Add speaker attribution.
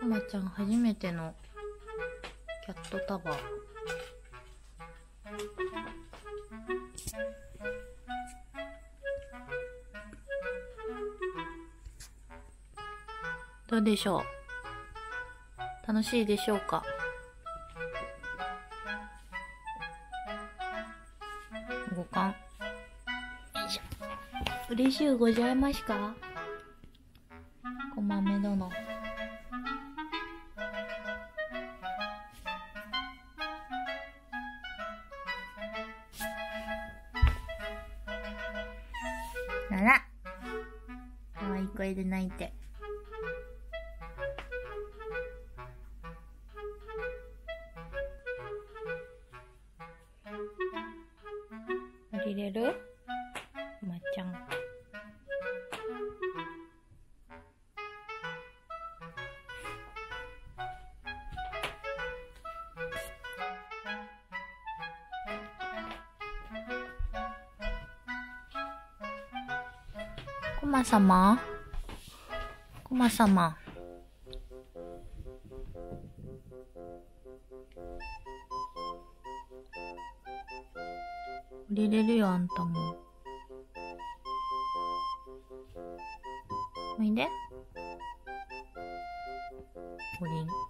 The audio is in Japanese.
Speaker 1: こまちゃん初めてのキャットタワー。どうでしょう？楽しいでしょうか？五感？よいしょ嬉しゅうございますか？こまめ殿。あら。可愛い声で泣いて。降りれる？コマ様？コマ様。降りれるよあんたも。おいで。降りん。